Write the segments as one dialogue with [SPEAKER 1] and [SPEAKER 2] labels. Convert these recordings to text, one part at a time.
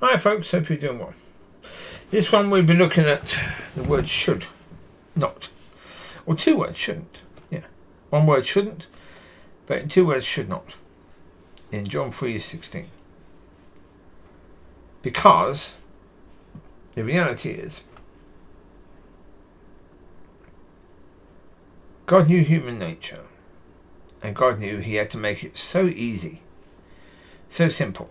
[SPEAKER 1] Hi folks, hope you're doing well. This one we'll be looking at the word should, not. Or two words, shouldn't. Yeah. One word shouldn't, but in two words should not. In John 3 16. Because the reality is God knew human nature, and God knew He had to make it so easy, so simple,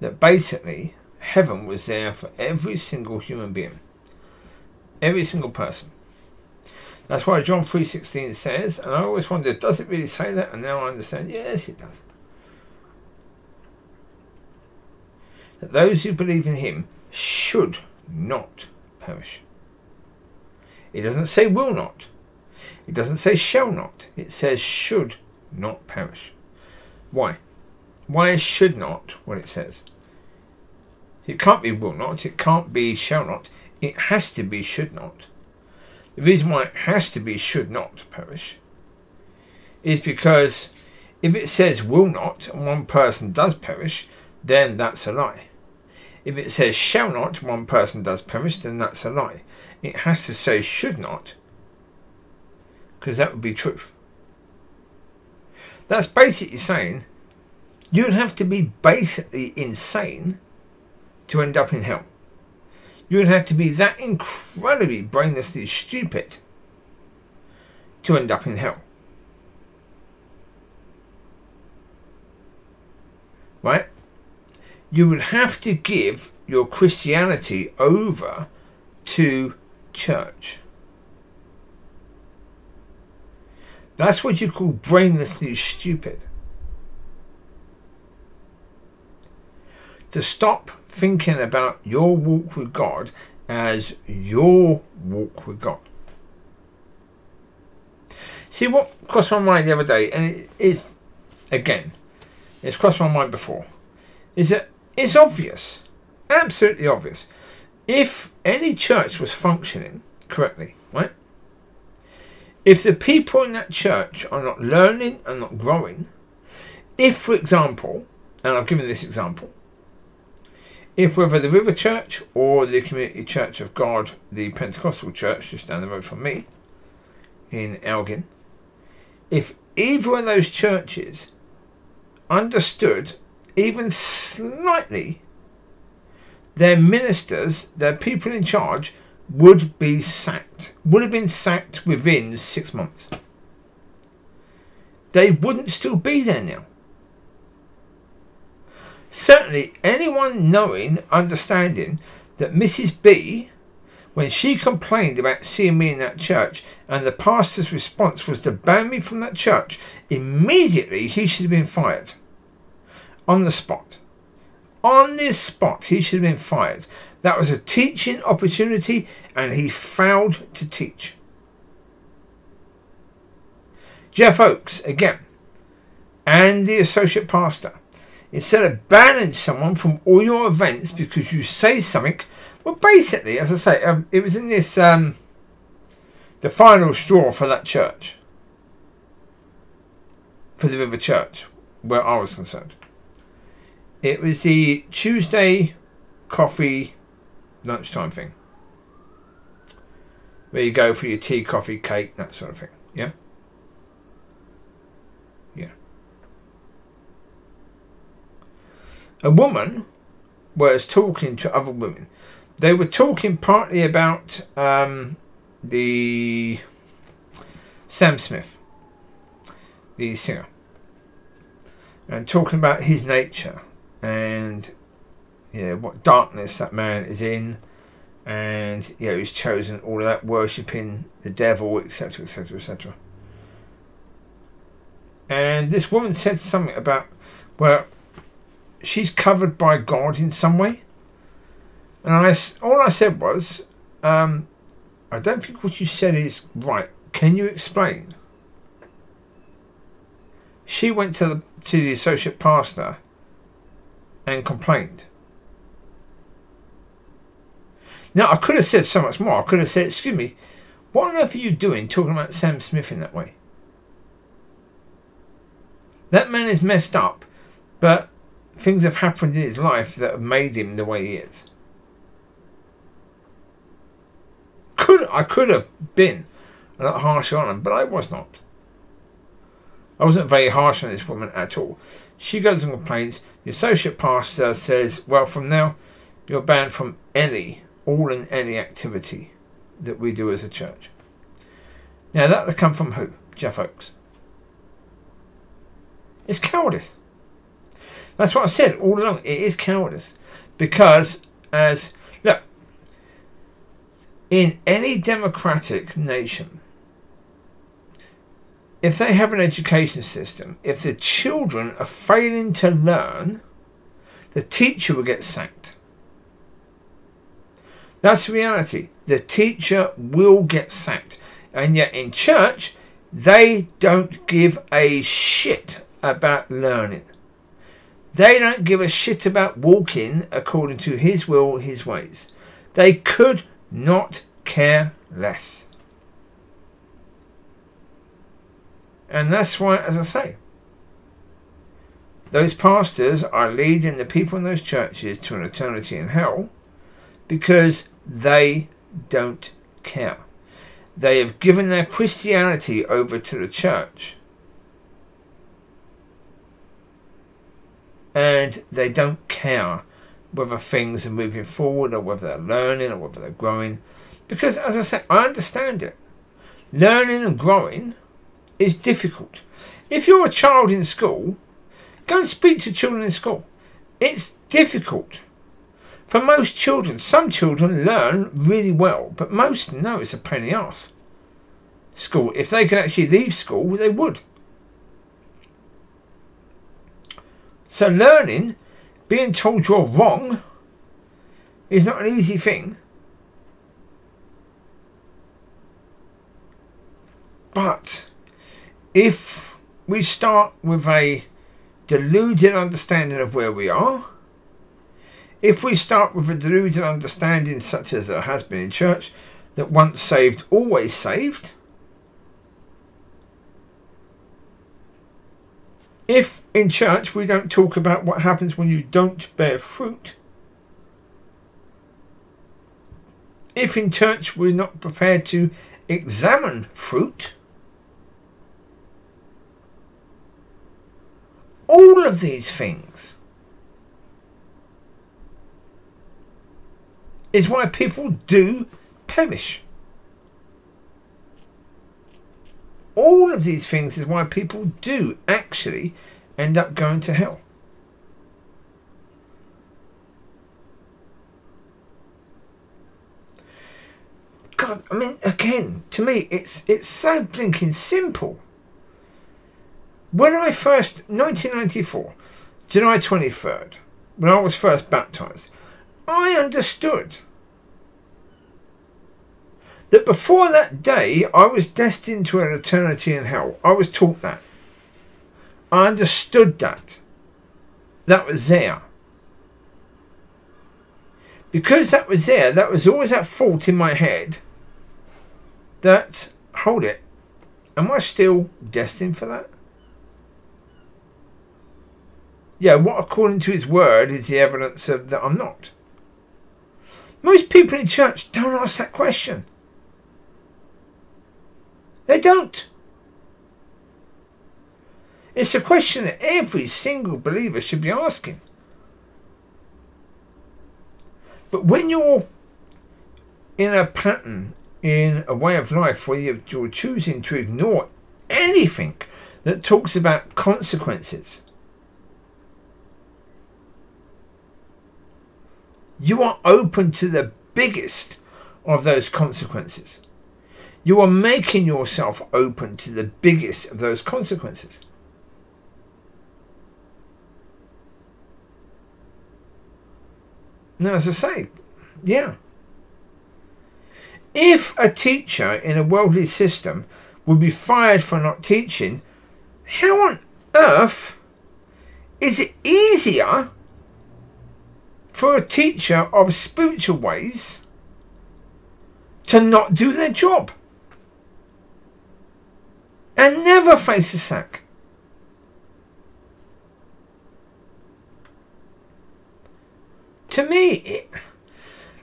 [SPEAKER 1] that basically heaven was there for every single human being, every single person. That's why John 3.16 says, and I always wondered, does it really say that? And now I understand, yes it does. That those who believe in him should not perish. It doesn't say will not. It doesn't say shall not. It says should not perish. Why? Why should not what it says? It can't be will not, it can't be shall not, it has to be should not. The reason why it has to be should not perish is because if it says will not and one person does perish, then that's a lie. If it says shall not, one person does perish, then that's a lie. It has to say should not, because that would be truth. That's basically saying you'd have to be basically insane to end up in hell. You would have to be that incredibly brainlessly stupid to end up in hell. Right? You would have to give your Christianity over to church. That's what you call brainlessly stupid. To stop thinking about your walk with God as your walk with God. See what crossed my mind the other day, and it is again, it's crossed my mind before, is that it's obvious, absolutely obvious, if any church was functioning correctly, right? If the people in that church are not learning and not growing, if, for example, and I've given this example, if whether the River Church or the Community Church of God, the Pentecostal church just down the road from me in Elgin, if either of those churches understood even slightly their ministers, their people in charge, would be sacked. Would have been sacked within six months. They wouldn't still be there now. Certainly, anyone knowing, understanding that Mrs. B, when she complained about seeing me in that church, and the pastor's response was to ban me from that church, immediately he should have been fired. On the spot. On this spot, he should have been fired. That was a teaching opportunity, and he failed to teach. Jeff Oaks, again, and the associate pastor instead of banning someone from all your events because you say something, well, basically, as I say, um, it was in this um, the final straw for that church, for the River Church, where I was concerned. It was the Tuesday coffee lunchtime thing, where you go for your tea, coffee, cake, that sort of thing. Yeah. A woman was talking to other women. They were talking partly about um, the Sam Smith, the singer, and talking about his nature and yeah, what darkness that man is in, and yeah, he's chosen all of that worshipping the devil, etc., etc., etc. And this woman said something about well she's covered by God in some way. And I, all I said was, um, I don't think what you said is right. Can you explain? She went to the to the associate pastor and complained. Now I could have said so much more. I could have said, "Excuse me, what on earth are you doing talking about Sam Smith in that way? That man is messed up But things have happened in his life that have made him the way he is. Could I could have been a lot harsher on him, but I was not. I wasn't very harsh on this woman at all. She goes and complains. The associate pastor says, Well, from now, you're banned from any, all and any activity that we do as a church. Now, that would come from who? Jeff Oakes. It's cowardice. That's what I said all along. It is cowardice. Because, as, look, in any democratic nation, if they have an education system, if the children are failing to learn, the teacher will get sacked. That's reality. The teacher will get sacked. And yet in church, they don't give a shit about learning. They don't give a shit about walking according to his will, his ways. They could not care less. And that's why, as I say, those pastors are leading the people in those churches to an eternity in hell because they don't care. They have given their Christianity over to the church. And they don't care whether things are moving forward or whether they're learning or whether they're growing. Because, as I said, I understand it. Learning and growing is difficult. If you're a child in school, go and speak to children in school. It's difficult. For most children, some children learn really well, but most know it's a penny ass. School, if they could actually leave school, they would. So learning, being told you're wrong, is not an easy thing. But if we start with a deluded understanding of where we are, if we start with a deluded understanding such as there has been in church, that once saved, always saved, if in church we don't talk about what happens when you don't bear fruit, if in church we're not prepared to examine fruit, all of these things is why people do perish. All of these things is why people do actually end up going to hell. God, I mean, again, to me, it's it's so blinking simple. When I first, 1994, July 23rd, when I was first baptized, I understood that before that day I was destined to an eternity in hell. I was taught that. I understood that. That was there. Because that was there, that was always that thought in my head that, hold it, am I still destined for that? Yeah, what according to his word is the evidence of that I'm not? Most people in church don't ask that question. They don't. It's a question that every single believer should be asking. But when you're in a pattern, in a way of life where you're choosing to ignore anything that talks about consequences, you are open to the biggest of those consequences. You are making yourself open to the biggest of those consequences. Now, as I say, yeah. If a teacher in a worldly system would be fired for not teaching, how on earth is it easier for a teacher of spiritual ways to not do their job and never face a sack. To me, it,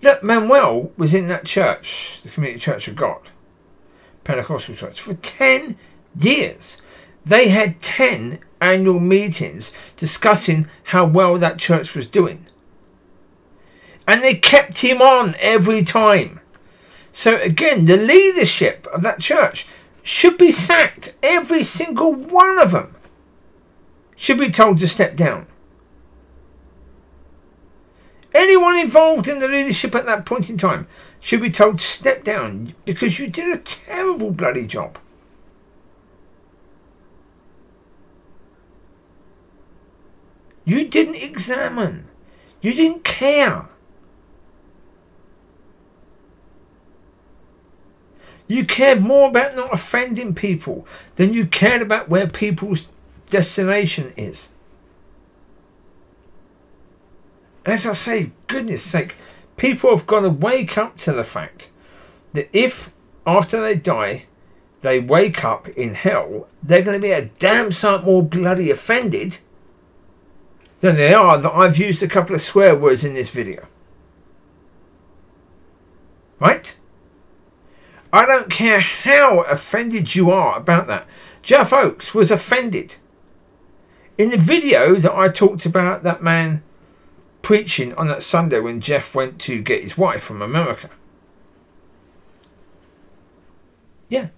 [SPEAKER 1] look, Manuel was in that church, the Community Church of God, Pentecostal church, for 10 years. They had 10 annual meetings discussing how well that church was doing. And they kept him on every time. So again, the leadership of that church should be sacked. Every single one of them should be told to step down. Anyone involved in the leadership at that point in time should be told to step down because you did a terrible bloody job. You didn't examine. You didn't care. You cared more about not offending people than you cared about where people's destination is. As I say, goodness sake, people have got to wake up to the fact that if after they die they wake up in hell, they're going to be a damn sight more bloody offended than they are that I've used a couple of swear words in this video. Right? I don't care how offended you are about that. Jeff Oakes was offended. In the video that I talked about that man preaching on that Sunday when Jeff went to get his wife from America. Yeah.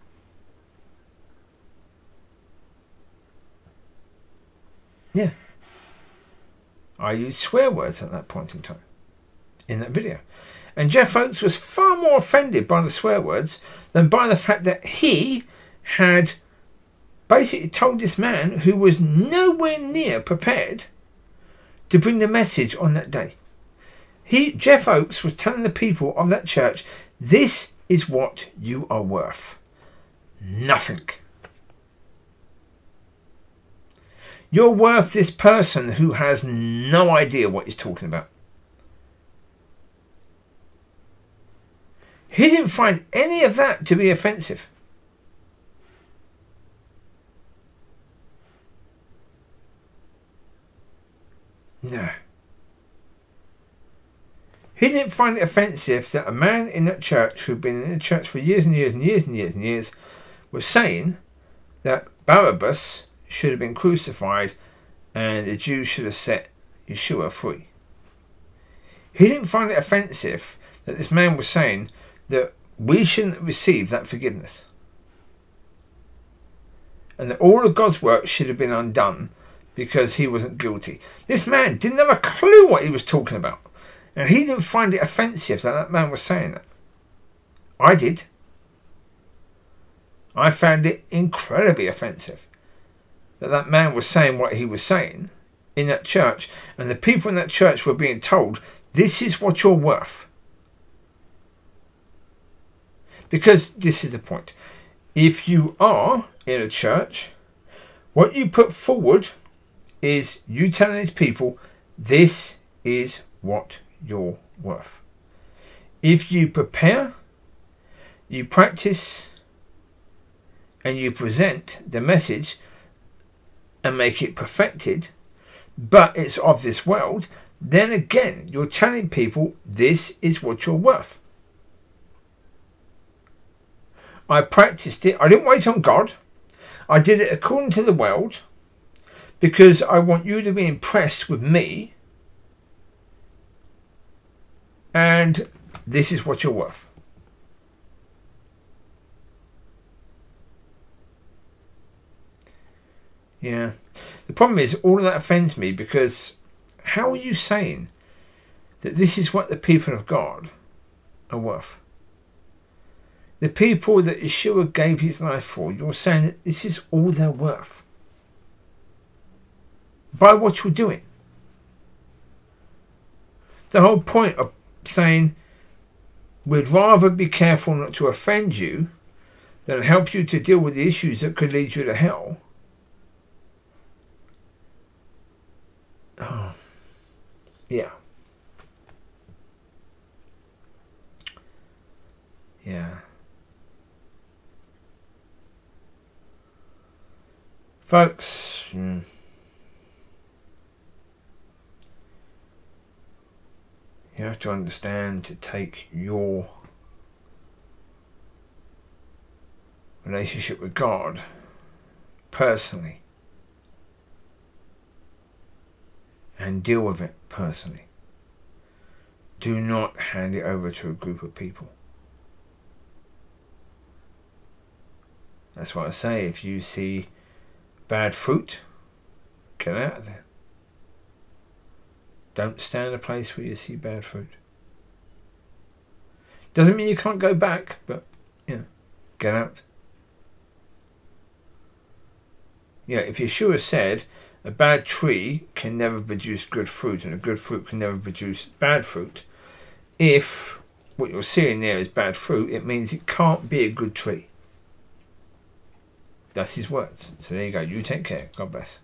[SPEAKER 1] Yeah. I used swear words at that point in time in that video. And Jeff Oakes was far more offended by the swear words than by the fact that he had basically told this man who was nowhere near prepared to bring the message on that day. He, Jeff Oakes, was telling the people of that church, this is what you are worth. Nothing. You're worth this person who has no idea what he's talking about. He didn't find any of that to be offensive. No. He didn't find it offensive that a man in that church who'd been in the church for years and years and years and years and years was saying that Barabbas should have been crucified and the Jews should have set Yeshua free. He didn't find it offensive that this man was saying that we shouldn't receive that forgiveness. And that all of God's work should have been undone because he wasn't guilty. This man didn't have a clue what he was talking about. And he didn't find it offensive that that man was saying that. I did. I found it incredibly offensive that that man was saying what he was saying in that church, and the people in that church were being told, This is what you're worth. Because this is the point. If you are in a church, what you put forward is you telling these people, this is what you're worth. If you prepare, you practice, and you present the message and make it perfected, but it's of this world, then again, you're telling people this is what you're worth. I practiced it. I didn't wait on God. I did it according to the world because I want you to be impressed with me. And this is what you're worth. Yeah. The problem is, all of that offends me because how are you saying that this is what the people of God are worth? The people that Yeshua gave his life for, you're saying that this is all they're worth. By what you're doing. The whole point of saying we'd rather be careful not to offend you than help you to deal with the issues that could lead you to hell. Oh, yeah. Yeah. Folks, hmm. You have to understand to take your relationship with God personally and deal with it personally. Do not hand it over to a group of people. That's why I say if you see bad fruit, get out of there. Don't stand in a place where you see bad fruit. Doesn't mean you can't go back, but you know, get out. Yeah, if Yeshua said a bad tree can never produce good fruit and a good fruit can never produce bad fruit, if what you're seeing there is bad fruit, it means it can't be a good tree. That's his words. So there you go. You take care. God bless.